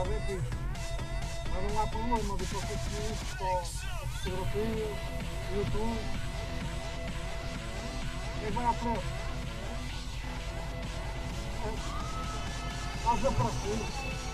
A ver que mas não há problema de para o Facebook, para fotografia, YouTube. E vai à frente. Faz a para cima.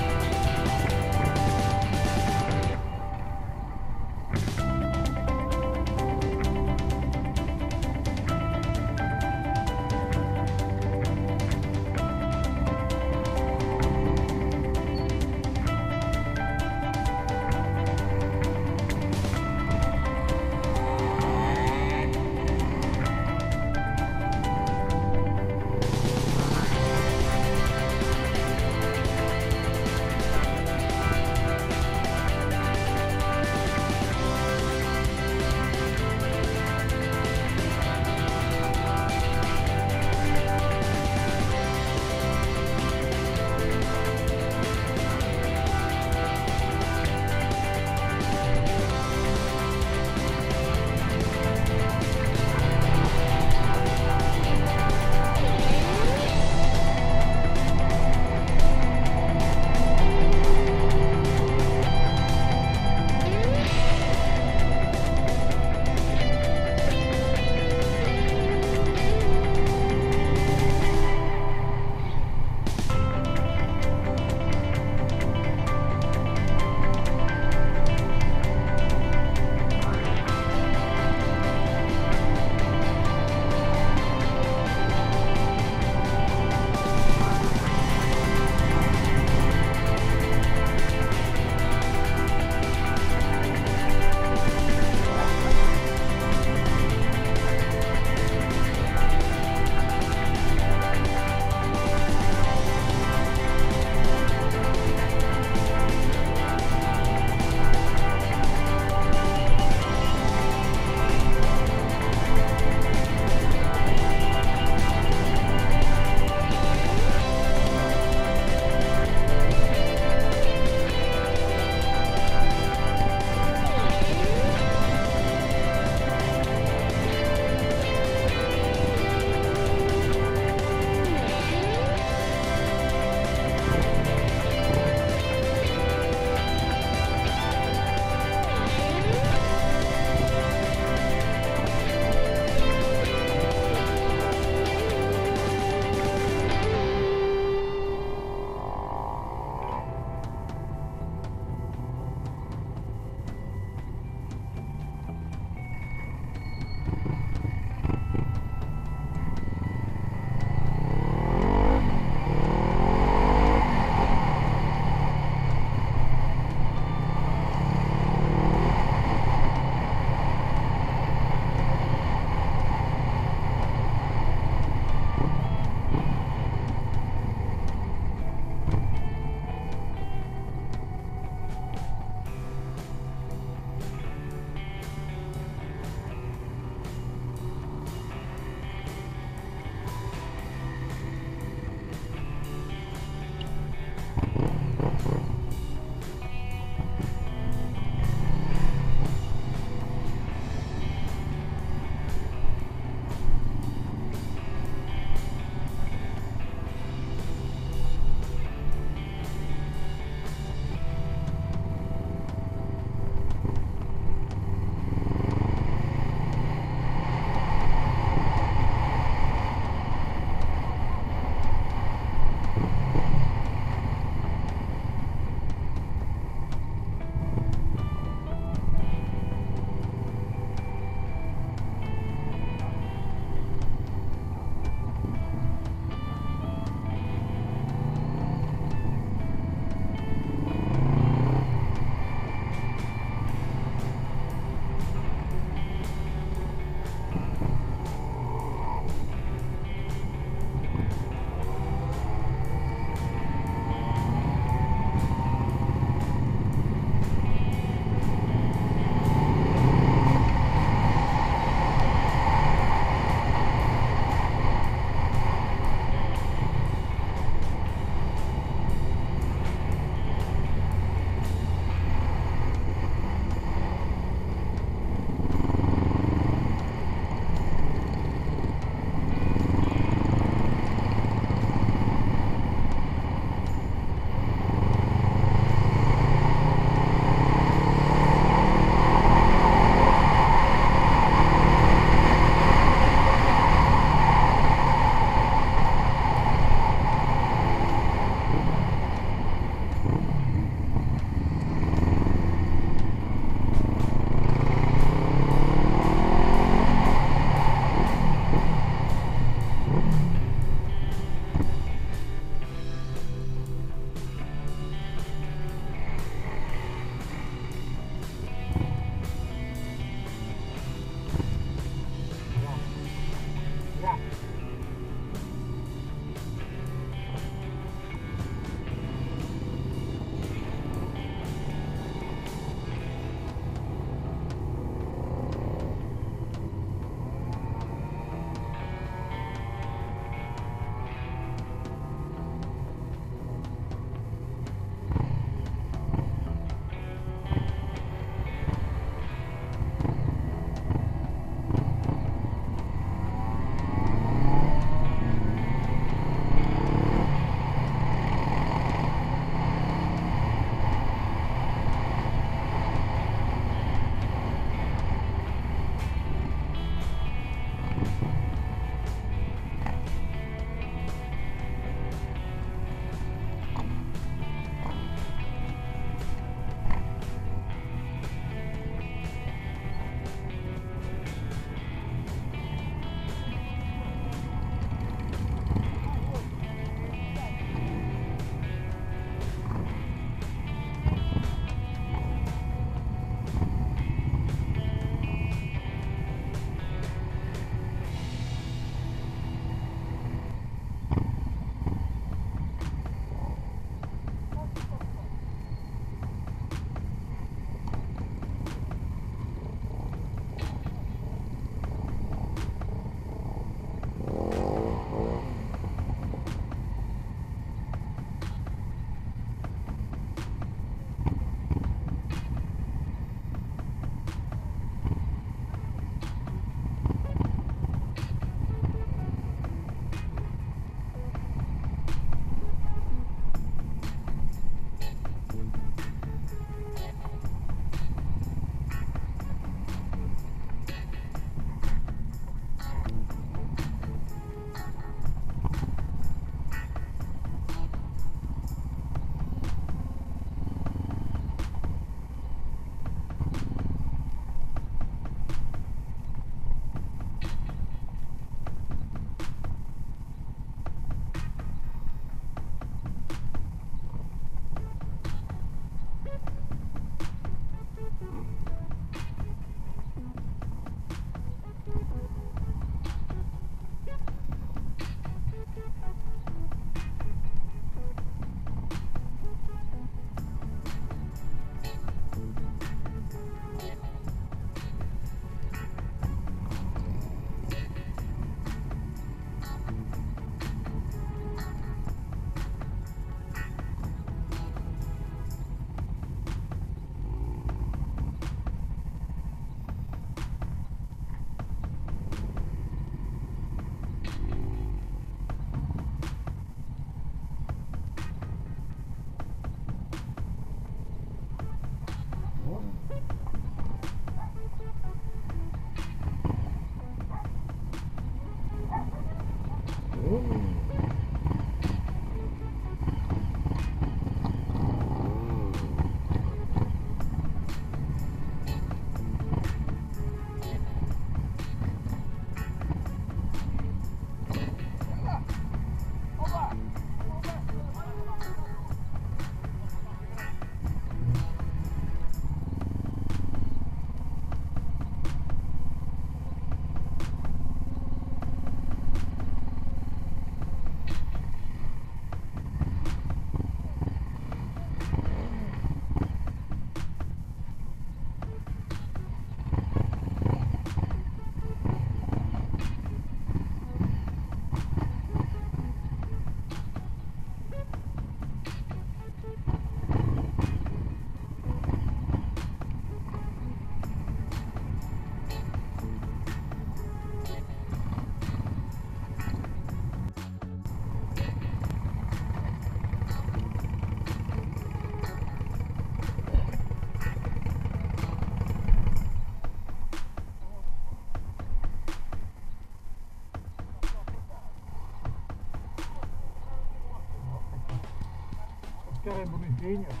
Querem bonitinho.